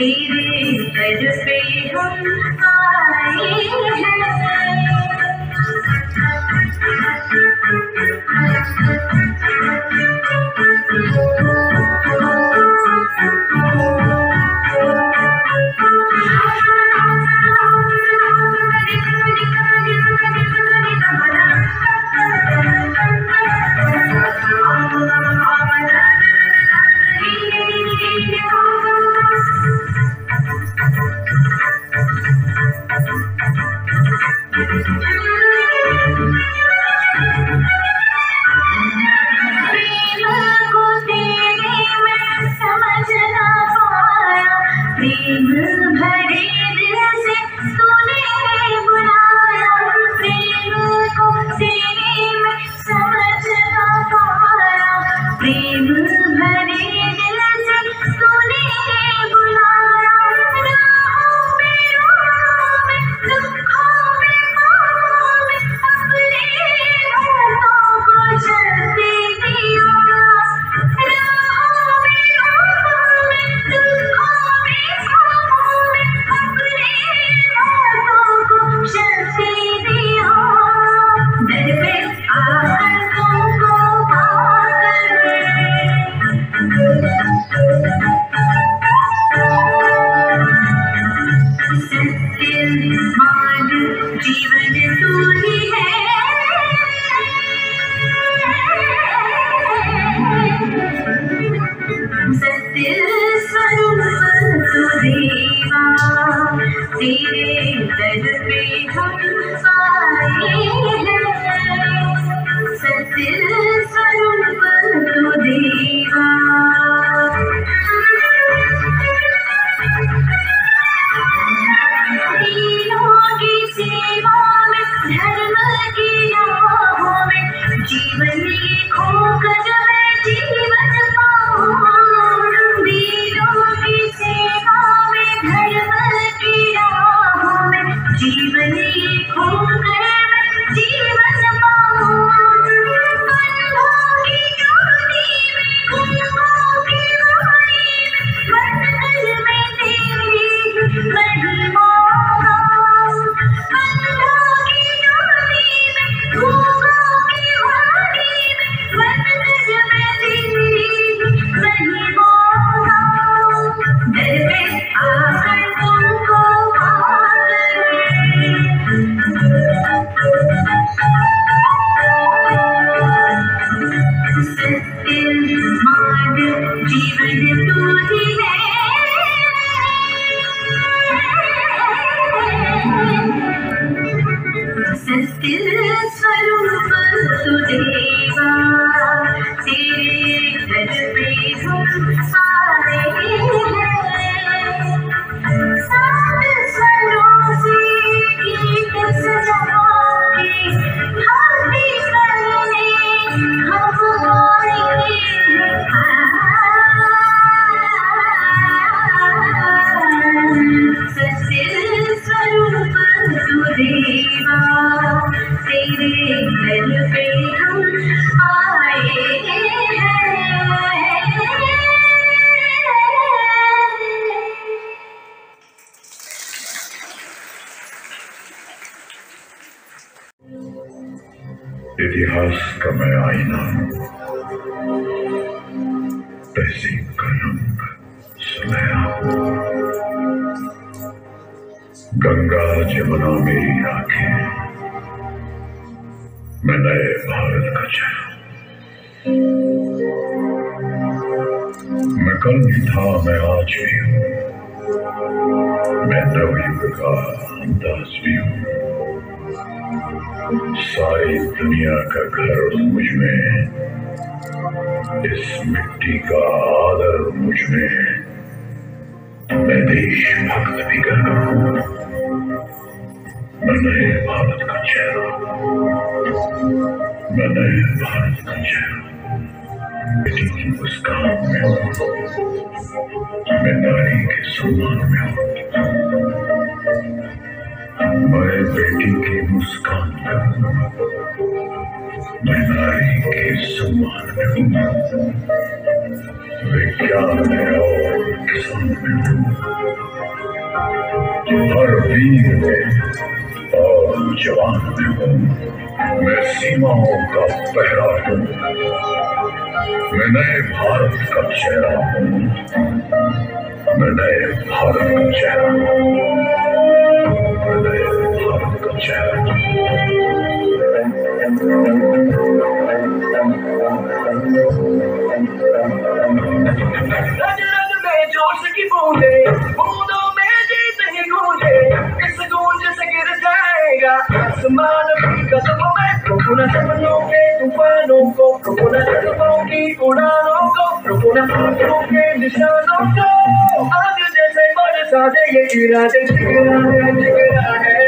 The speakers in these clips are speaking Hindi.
इतिहास का अंदाज सारी दुनिया का घर मुझमें इस मिट्टी का आदर मुझमें मैं देशभक्त भी करता हूँ। मैं नए भारत का चेहरा मैं नए भारत का चेहरा बेटी की मुस्कान में हूँ। मैं नारी के सम्मान में हूँ। मैं बेटी की मुस्कान में नारी के सम्मान में हूँ विज्ञान और किसान में हूँ हर वीर में और जवान में हूँ। मैं सीमाओं का पहरा हूँ। मैं नए भारत का चेहरा हूँ। मैं नए भारत का चेहरा हूँ। निशानों को आग जैसे बरसा दे ये इरादे जिगरा है जिगरा है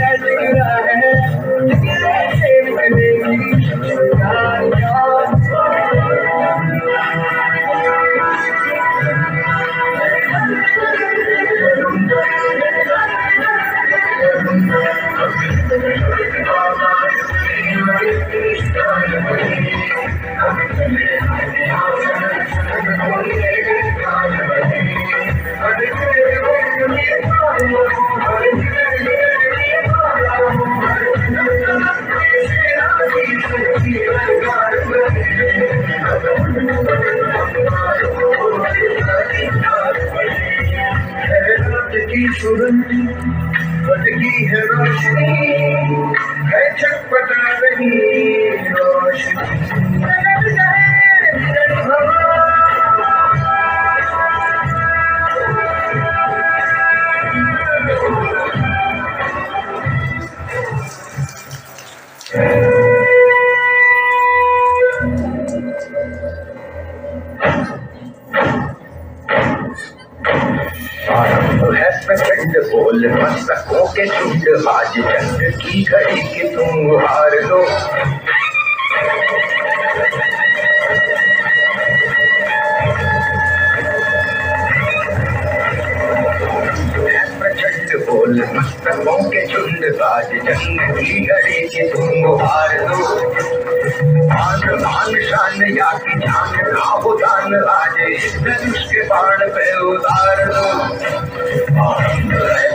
की जान दान धनुष के बाण पे उतार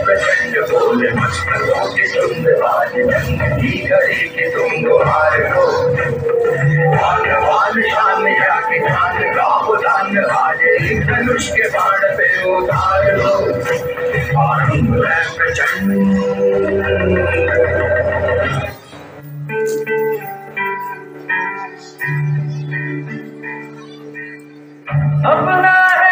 प्रचंड बोल मस्तकों के की के तुम हार लो आन मान शान या की जान दान आज इस धनुष के बाण पे उतार है प्रचंड। अपना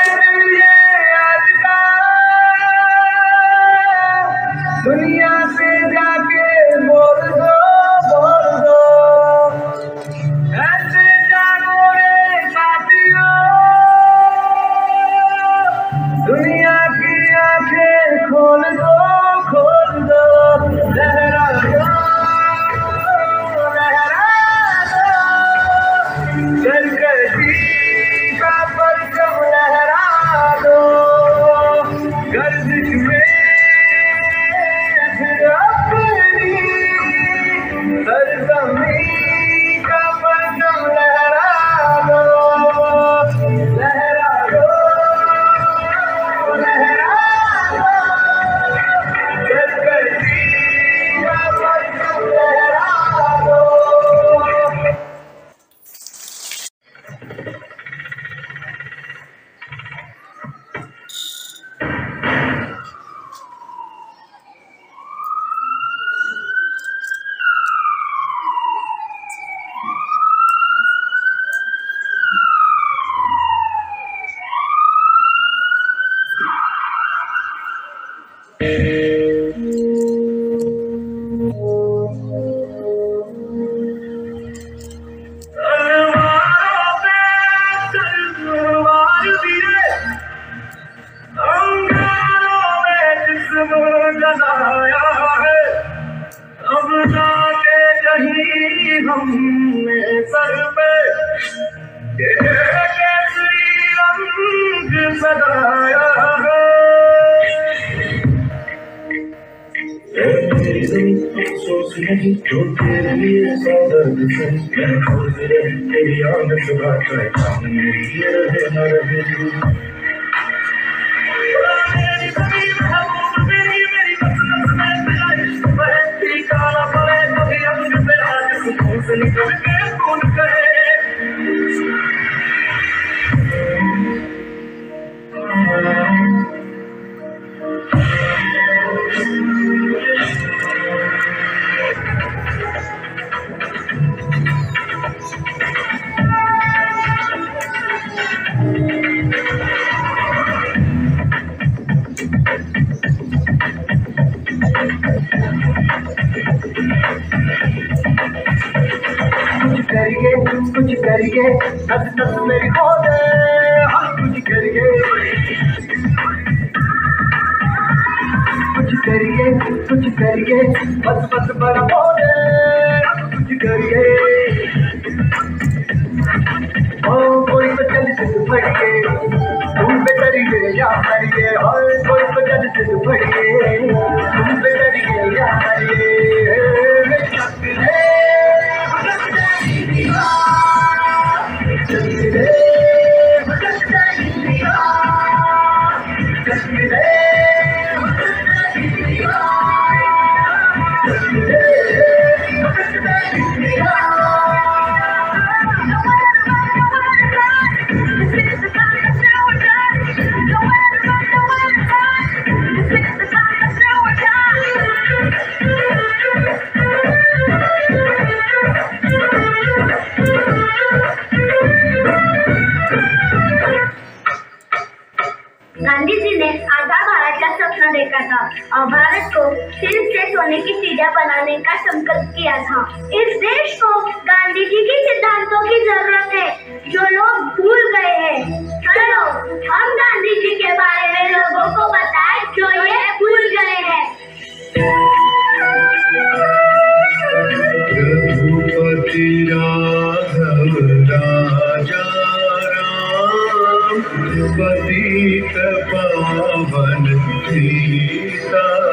you? जो तेरे लिए दर्द से मैं खोज रहे तेरी आदत बात है मेरी ये रहे न रहे निकल करिए तक दस मेरी खो दे हम कुछ करिए। कुछ करिए कुछ करिए, बस बस, बड़ा और भारत को फिर से सोने की चिड़िया बनाने का संकल्प किया था। इस देश को गांधी जी के सिद्धांतों की ज़रूरत है, जो लोग भूल गए हैं। चलो, हम गांधी जी के बारे में लोगों को बताएँ जो ये भूल गए हैं। पतित पावन America.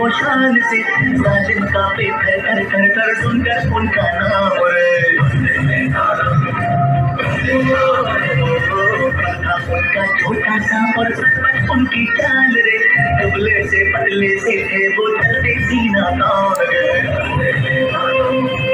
वो शान से जालिम का पे कर कर कर कर सुनकर उनका नाम उनका छोटा सा और सचमच उनकी चाल रे। दुबले से पतले से थे वो चलते सीना तार Simon,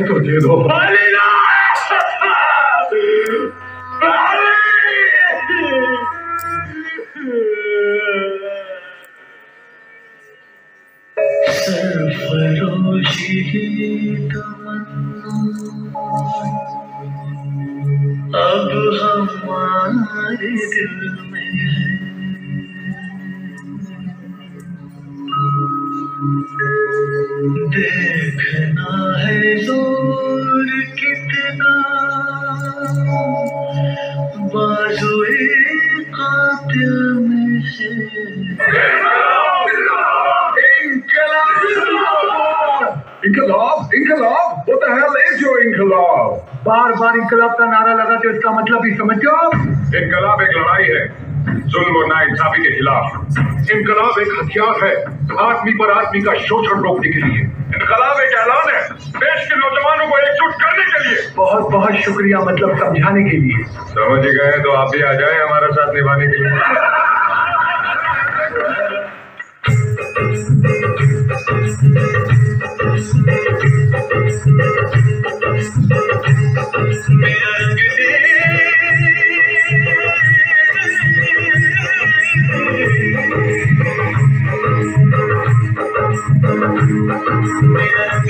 ओए पानी तो दे दो पानी लो सरफरोशी अब हमारे दिल में है। इनकलाब का नारा लगाते हो इसका मतलब ही समझ जाओ इनकलाब एक लड़ाई है जुल्म और नाइंसाफी के खिलाफ। इनकलाब एक हथियार है आदमी पर आदमी का शोषण रोकने के लिए। इनकलाब एक ऐलान है देश के नौजवानों को एकजुट करने के लिए। बहुत बहुत शुक्रिया मतलब समझाने के लिए। समझ गए तो आप भी आ जाए हमारा साथ निभाने के लिए। Let's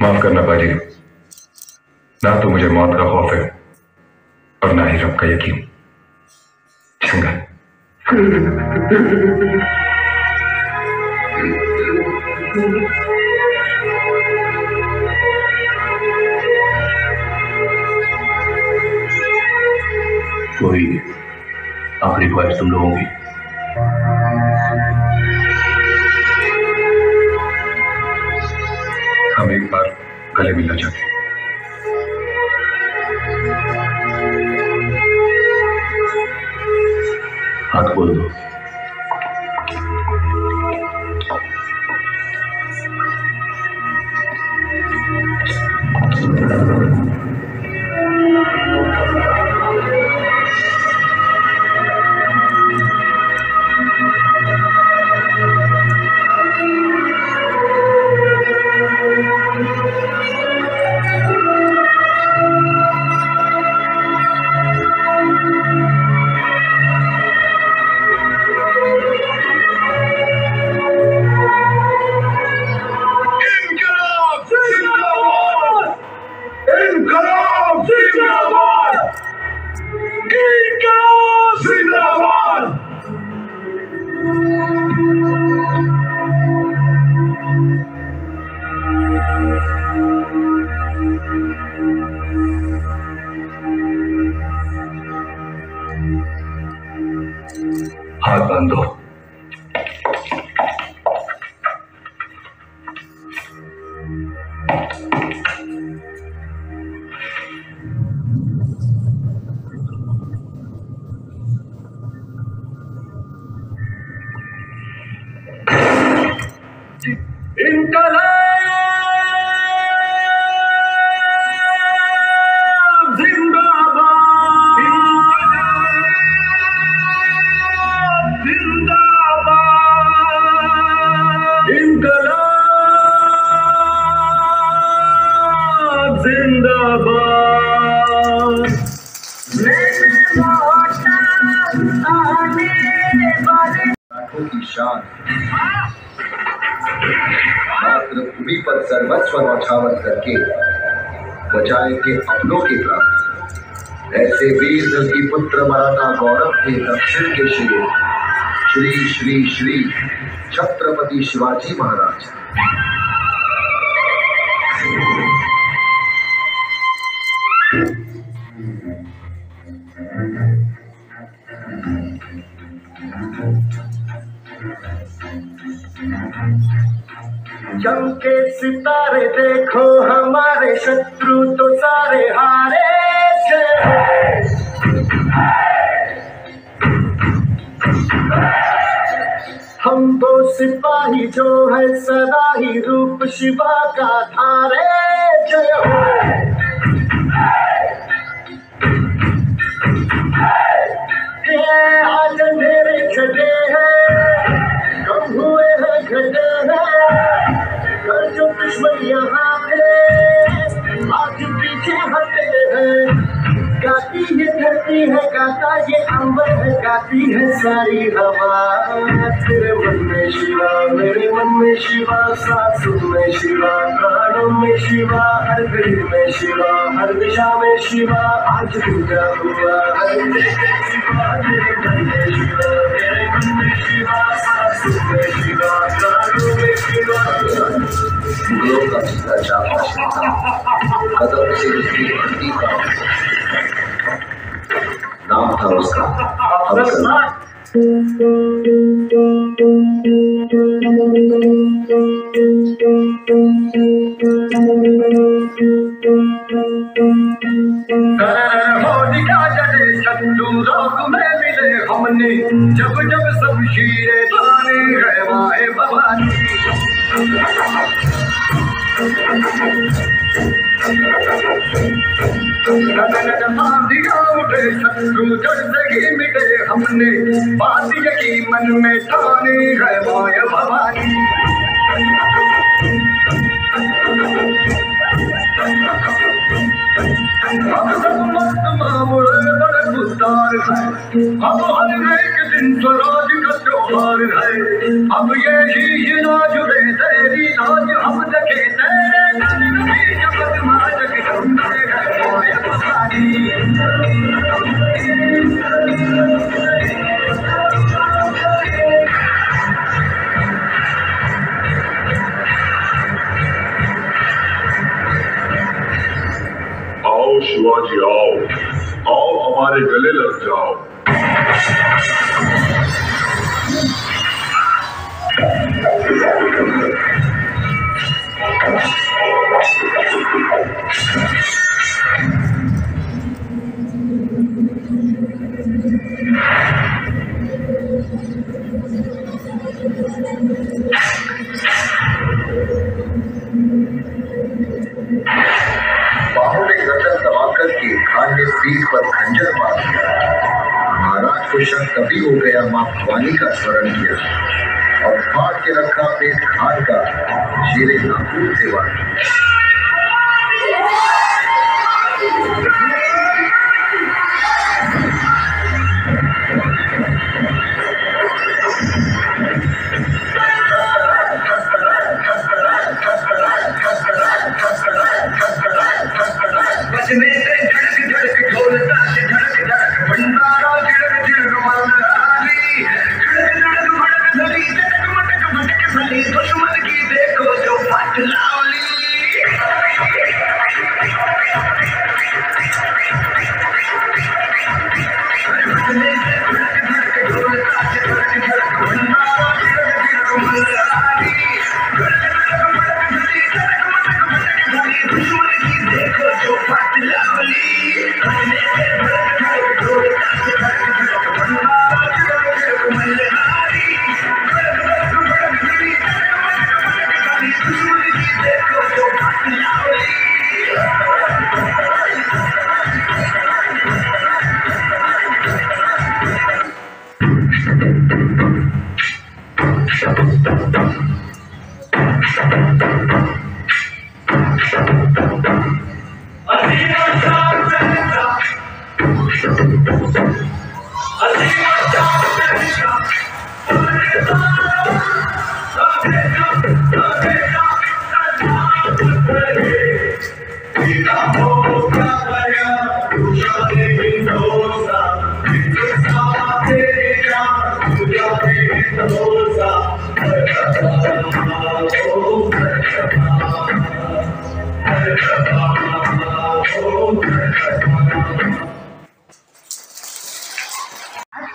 माफ़ करना बाजी। ना तो मुझे मौत का खौफ है और ना ही रब का यकीन। चंगा। कोई आखिरी ख्वाहिश तुम लोगों की? गले मिलना चाहते हैं। हाथ खोल दो। लाखों की शान मात्र भूमि पर सर्वस्व नौछावर करके, बचाए के अपनों के प्राण। ऐसे वीर की पुत्र मराना गौरव के दक्षिण के शिव श्री श्री श्री छत्रपति शिवाजी महाराज। चमके सितारे देखो, हमारे शत्रु तो सारे हारे हम वो सिपाही जो है सदा ही रूप शिवा का धारे जय हो आज ये अंबर है गाती है सारी हवा तेरे मन में शिवा मेरे मन में शिवा सांसों में शिवा प्राणों में शिवा हर घड़ी में शिवा हर दिशा में शिवा आज पूजा हुआ हर शिवा मन में शिवा मेरे मन में शिवा में शिवा प्राणों में शिवा कदम से उसकी का नाम था उसका हमने जब जब सब शीरे है भवानी उठे शत्रु जड़ से हमने बात यही मन में ठानी है माए भवानी Thank सब अब हर एक दिन स्वराज का त्योहार है अब ये ही जुड़े तेरी नाज हम देखे तेरे तन की जगत माजक सुंदर है शिवाजी आओ आओ हमारे गले लग जाओ। तभी हो गया माँ भवानी का स्मरण किया। और फाड़ के रखा पेट खाद का जीरे नागपुर से वार आज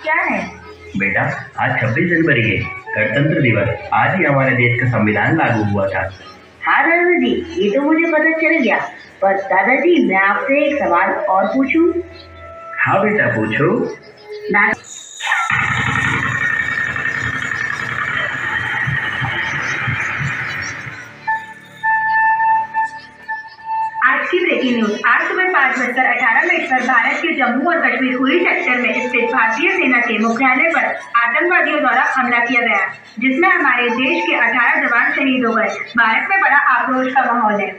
क्या है? बेटा आज 26 जनवरी है गणतंत्र दिवस। आज ही हमारे देश का संविधान लागू हुआ था। हाँ दादाजी ये तो मुझे पता चल गया। पर दादाजी मैं आपसे एक सवाल और पूछूँ? हाँ बेटा पूछो। Breaking news. आज सुबह पाँच बजकर अठारह मिनट पर भारत के जम्मू और कश्मीर उड़ी सेक्टर में स्थित भारतीय सेना के मुख्यालय पर आतंकवादियों द्वारा हमला किया गया जिसमें हमारे देश के अठारह जवान शहीद हो गए। भारत में बड़ा आक्रोश का माहौल है।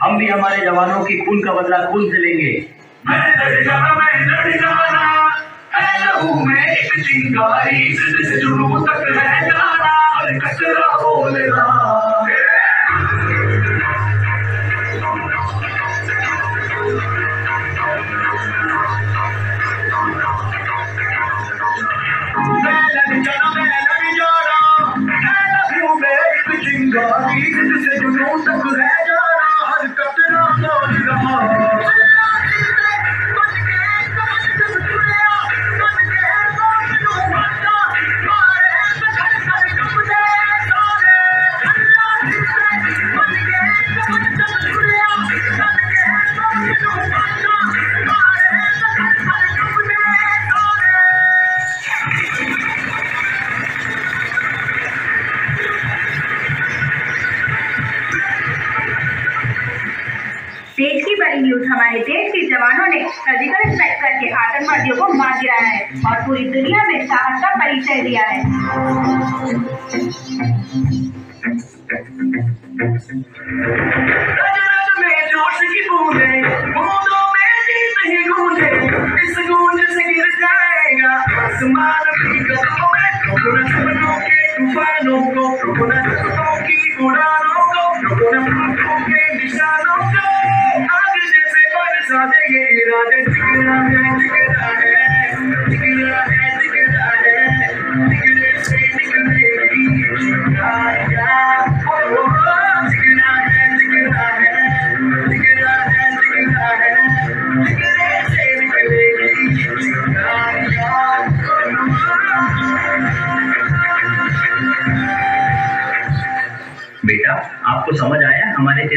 हम भी हमारे जवानों की खून का बदला खून से लेंगे। मैं Thank you.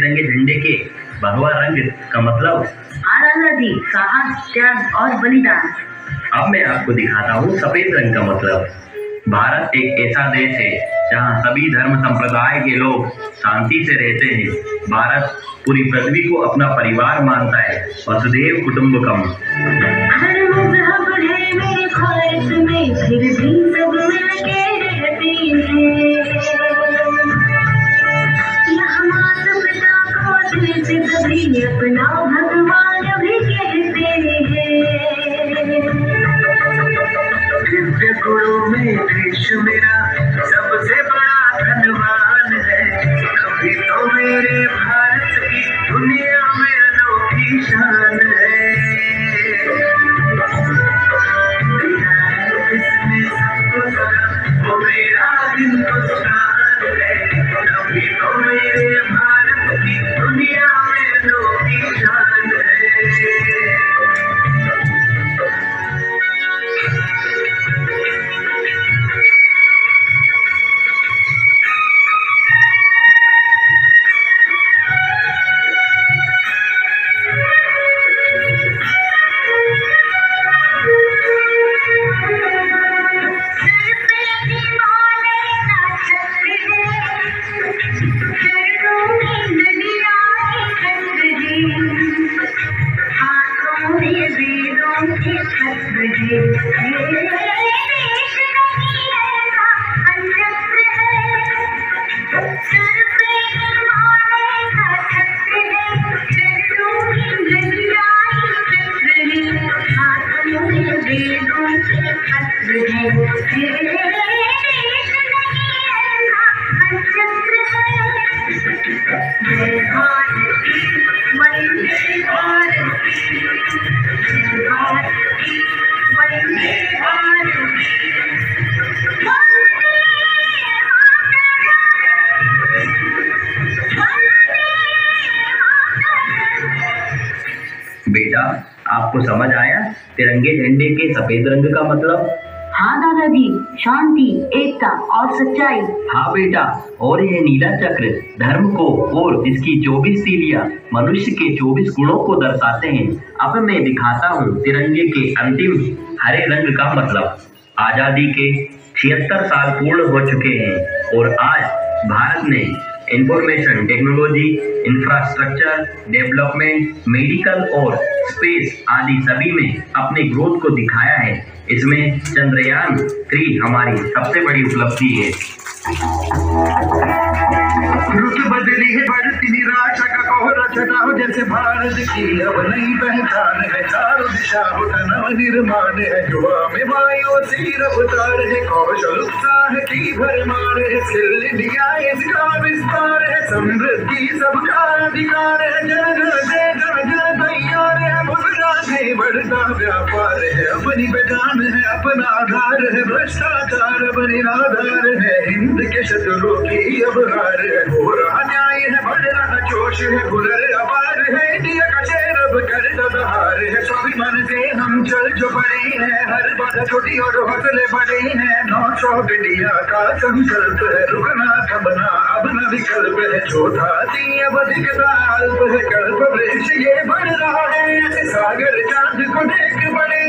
तिरंगे झंडे के भगवा रंग का मतलब? दादाजी साहस त्याग और बलिदान। अब मैं आपको दिखाता हूँ सफ़ेद रंग का मतलब। भारत एक ऐसा देश है जहाँ सभी धर्म संप्रदाय के लोग शांति से रहते हैं। भारत पूरी पृथ्वी को अपना परिवार मानता है वसुदेव कुटुंबकम हर मज़हब है मेरे ख्वाहिश में फिर भी सब मिलके रहते हैं। I'm here to तिरंगे झंडे के सफ़ेद रंग का मतलब? हाँ दादाजी शांति एकता और सच्चाई। हाँ बेटा और यह नीला चक्र धर्म को और इसकी चौबीस तीलियाँ मनुष्य के चौबीस गुणों को दर्शाते हैं। अब मैं दिखाता हूँ तिरंगे के अंतिम हरे रंग का मतलब। आज़ादी के छिहत्तर साल पूर्ण हो चुके हैं और आज भारत ने information technology infrastructure development medical और स्पेस आदि सभी में अपने ग्रोथ को दिखाया है। इसमें चंद्रयान थ्री हमारी सबसे बड़ी उपलब्धि है। रुत बदली है बढ़ती निराशा का कोहरा छटा हो, जैसे भारत की अब नई पहचान है। चारों दिशा हो नव निर्माण है। युवा में वायु सी रफ्तार है, कौशल उत्साह की भरमार है। स्किल इंडिया इसका विस्तार है। समृद्धि सबका अधिकार है। जन जय जन तैयार है। से बढ़ता व्यापार है। अपनी पहचान है, अपना आधार है। भ्रष्टाचार अब निराधार है। हिंद के शत्रुओं की अब हार है। से हर बात छोटी और हौसले बड़े हैं नॉर्थ ऑफ़ इंडिया का संकल्प है रुकना थमना अब न विकल्प है छोटा दी अब दिखता अल्प है कल्प ये बढ़ रहा है सागर चाँद को देख बड़े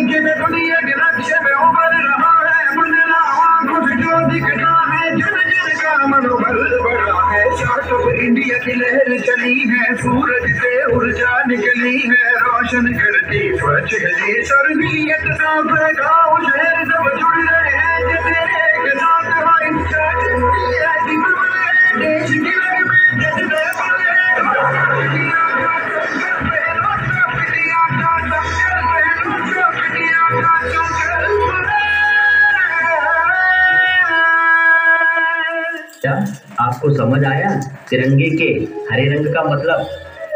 की लहर चली है, सूरज से ऊर्जा निकली है, रोशन करती स्वच्छ गली तरबियत का गाँव शहर सब जुड़ रहे। तिरंगे के हरे रंग का मतलब?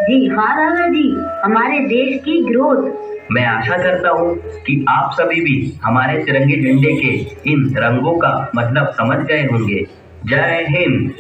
जी हाँ दादाजी हमारे देश की ग्रोथ। मैं आशा करता हूँ कि आप सभी भी हमारे तिरंगे झंडे के इन रंगों का मतलब समझ गए होंगे। जय हिंद।